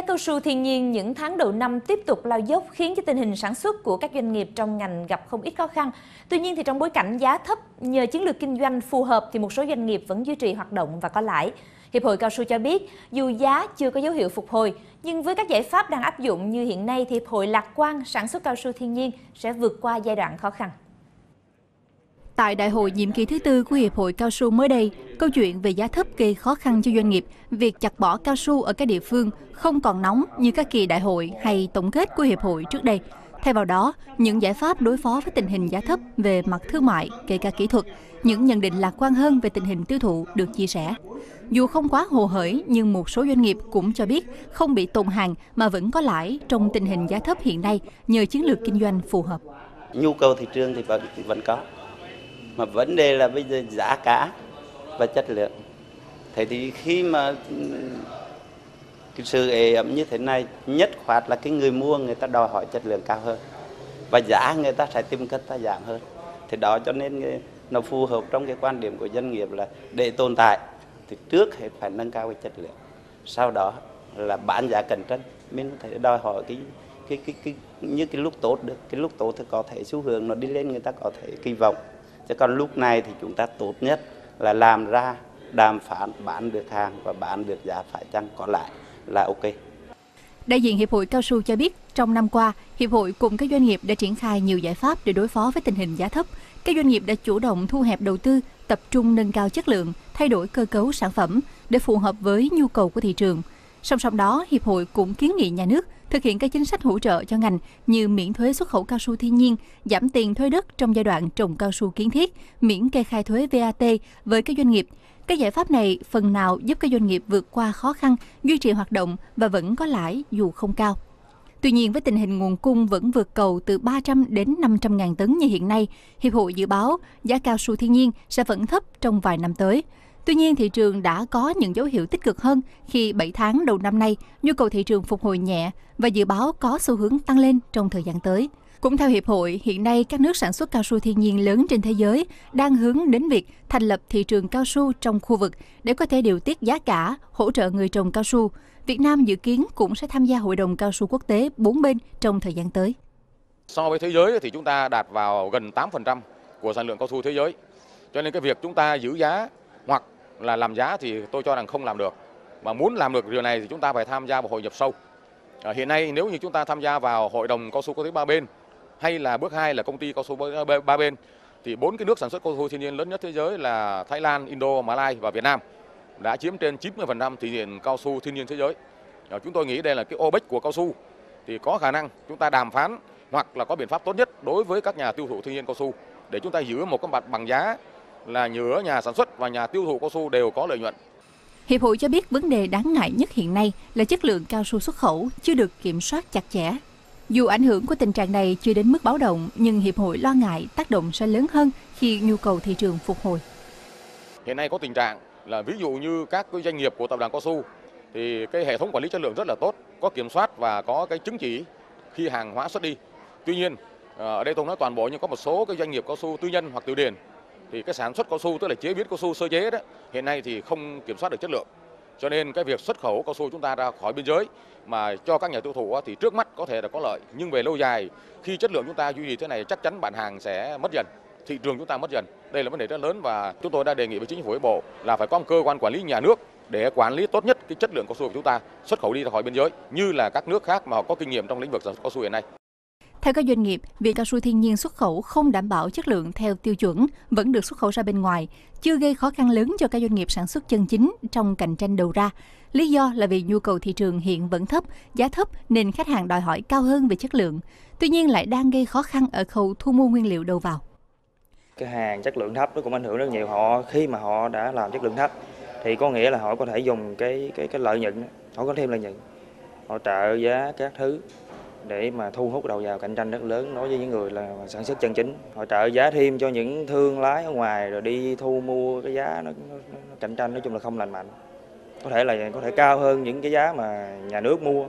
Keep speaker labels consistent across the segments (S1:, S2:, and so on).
S1: giá cao su thiên nhiên những tháng đầu năm tiếp tục lao dốc khiến cho tình hình sản xuất của các doanh nghiệp trong ngành gặp không ít khó khăn. Tuy nhiên thì trong bối cảnh giá thấp nhờ chiến lược kinh doanh phù hợp thì một số doanh nghiệp vẫn duy trì hoạt động và có lãi. Hiệp hội Cao su cho biết, dù giá chưa có dấu hiệu phục hồi, nhưng với các giải pháp đang áp dụng như hiện nay thì Hiệp hội lạc quan sản xuất cao su thiên nhiên sẽ vượt qua giai đoạn khó khăn.
S2: Tại đại hội nhiệm kỳ thứ tư của Hiệp hội Cao su mới đây, câu chuyện về giá thấp gây khó khăn cho doanh nghiệp, việc chặt bỏ cao su ở các địa phương không còn nóng như các kỳ đại hội hay tổng kết của Hiệp hội trước đây. Thay vào đó, những giải pháp đối phó với tình hình giá thấp về mặt thương mại, kể cả kỹ thuật, những nhận định lạc quan hơn về tình hình tiêu thụ được chia sẻ. Dù không quá hồ hởi, nhưng một số doanh nghiệp cũng cho biết không bị tồn hàng mà vẫn có lãi trong tình hình giá thấp hiện nay nhờ chiến lược kinh doanh phù hợp.
S3: Nhu cầu thị trường thì vẫn vẫn có, mà vấn đề là bây giờ giá cả và chất lượng. Thế thì khi mà cái sự ế ẩm như thế này, nhất khoát là cái người mua người ta đòi hỏi chất lượng cao hơn và giá người ta sẽ tìm cách ta giảm hơn. Thì đó cho nên nó phù hợp trong cái quan điểm của doanh nghiệp là để tồn tại thì trước hết phải nâng cao cái chất lượng sau đó là bán giá cạnh tranh mình có thể đòi hỏi cái cái cái cái như cái lúc tốt được cái lúc tốt thì có thể xu hướng nó đi lên người ta có thể kỳ vọng chứ còn lúc này thì chúng ta tốt nhất là làm ra đàm phán bán được hàng và bán được giá phải chăng còn lại là ok.
S2: Đại diện Hiệp hội Cao su cho biết, trong năm qua, Hiệp hội cùng các doanh nghiệp đã triển khai nhiều giải pháp để đối phó với tình hình giá thấp. Các doanh nghiệp đã chủ động thu hẹp đầu tư, tập trung nâng cao chất lượng, thay đổi cơ cấu sản phẩm để phù hợp với nhu cầu của thị trường. Song song đó, Hiệp hội cũng kiến nghị nhà nước thực hiện các chính sách hỗ trợ cho ngành như miễn thuế xuất khẩu cao su thiên nhiên, giảm tiền thuế đất trong giai đoạn trồng cao su kiến thiết, miễn kê khai thuế VAT với các doanh nghiệp. Các giải pháp này phần nào giúp các doanh nghiệp vượt qua khó khăn, duy trì hoạt động và vẫn có lãi dù không cao. Tuy nhiên, với tình hình nguồn cung vẫn vượt cầu từ 300 đến 500 ngàn tấn như hiện nay, Hiệp hội dự báo giá cao su thiên nhiên sẽ vẫn thấp trong vài năm tới. Tuy nhiên, thị trường đã có những dấu hiệu tích cực hơn khi 7 tháng đầu năm nay, nhu cầu thị trường phục hồi nhẹ và dự báo có xu hướng tăng lên trong thời gian tới. Cũng theo Hiệp hội, hiện nay các nước sản xuất cao su thiên nhiên lớn trên thế giới đang hướng đến việc thành lập thị trường cao su trong khu vực để có thể điều tiết giá cả, hỗ trợ người trồng cao su. Việt Nam dự kiến cũng sẽ tham gia Hội đồng cao su quốc tế bốn bên trong thời gian tới.
S4: So với thế giới thì chúng ta đạt vào gần 8% của sản lượng cao su thế giới. Cho nên cái việc chúng ta giữ giá hoặc là làm giá thì tôi cho rằng không làm được. Mà muốn làm được điều này thì chúng ta phải tham gia vào hội nhập sâu. À, hiện nay nếu như chúng ta tham gia vào hội đồng cao su quốc tế ba bên hay là bước hai là công ty cao su ba bên thì bốn cái nước sản xuất cao su thiên nhiên lớn nhất thế giới là Thái Lan, Indo, Malaysia và Việt Nam đã chiếm trên 90% thị trường cao su thiên nhiên thế giới. À, chúng tôi nghĩ đây là cái ô bích của cao su thì có khả năng chúng ta đàm phán hoặc là có biện pháp tốt nhất đối với các nhà tiêu thụ thiên nhiên cao su để chúng ta giữ một cái mặt bằng giá là giữa nhà sản xuất và nhà tiêu thụ cao su đều có lợi nhuận.
S2: Hiệp hội cho biết vấn đề đáng ngại nhất hiện nay là chất lượng cao su xuất khẩu chưa được kiểm soát chặt chẽ. Dù ảnh hưởng của tình trạng này chưa đến mức báo động, nhưng Hiệp hội lo ngại tác động sẽ lớn hơn khi nhu cầu thị trường phục hồi.
S4: Hiện nay có tình trạng là ví dụ như các cái doanh nghiệp của tập đoàn cao su thì cái hệ thống quản lý chất lượng rất là tốt, có kiểm soát và có cái chứng chỉ khi hàng hóa xuất đi. Tuy nhiên, ờ, ở đây tôi nói toàn bộ nhưng có một số cái doanh nghiệp cao su tư nhân hoặc tiểu điền thì cái sản xuất cao su, tức là chế biến cao su sơ chế đó, hiện nay thì không kiểm soát được chất lượng. Cho nên cái việc xuất khẩu cao su chúng ta ra khỏi biên giới mà cho các nhà tiêu thụ thì trước mắt có thể là có lợi nhưng về lâu dài, khi chất lượng chúng ta duy trì thế này, chắc chắn bản hàng sẽ mất dần, thị trường chúng ta mất dần đây là vấn đề rất lớn và chúng tôi đã đề nghị với chính phủ, với bộ là phải có một cơ quan quản lý nhà nước để quản lý tốt nhất cái chất lượng cao su của chúng ta xuất khẩu đi ra khỏi biên giới, như là các nước khác mà họ có kinh nghiệm trong lĩnh vực sản xuất cao su hiện nay.
S2: Theo các doanh nghiệp, việc cao su thiên nhiên xuất khẩu không đảm bảo chất lượng theo tiêu chuẩn vẫn được xuất khẩu ra bên ngoài, chưa gây khó khăn lớn cho các doanh nghiệp sản xuất chân chính trong cạnh tranh đầu ra. Lý do là vì nhu cầu thị trường hiện vẫn thấp, giá thấp nên khách hàng đòi hỏi cao hơn về chất lượng. Tuy nhiên lại đang gây khó khăn ở khâu thu mua nguyên liệu đầu vào.
S5: Cái hàng chất lượng thấp nó cũng ảnh hưởng rất nhiều. Họ khi mà họ đã làm chất lượng thấp thì có nghĩa là họ có thể dùng cái cái cái lợi nhuận, họ có thêm lợi nhuận, họ trợ giá các thứ để mà thu hút đầu vào cạnh tranh rất lớn đối với những người là sản xuất chân chính. Hỗ trợ giá thêm cho những thương lái ở ngoài rồi đi thu mua cái giá nó, nó, nó cạnh tranh nói chung là không lành mạnh. Có thể là có thể cao hơn những cái giá mà nhà nước mua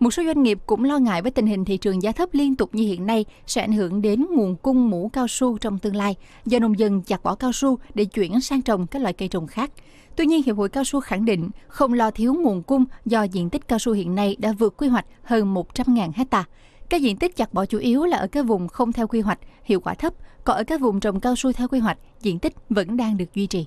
S2: một số doanh nghiệp cũng lo ngại với tình hình thị trường giá thấp liên tục như hiện nay sẽ ảnh hưởng đến nguồn cung mũ cao su trong tương lai do nông dân chặt bỏ cao su để chuyển sang trồng các loại cây trồng khác. Tuy nhiên, Hiệp hội Cao su khẳng định không lo thiếu nguồn cung do diện tích cao su hiện nay đã vượt quy hoạch hơn 100.000 hecta. Các diện tích chặt bỏ chủ yếu là ở các vùng không theo quy hoạch, hiệu quả thấp, còn ở các vùng trồng cao su theo quy hoạch, diện tích vẫn đang được duy trì.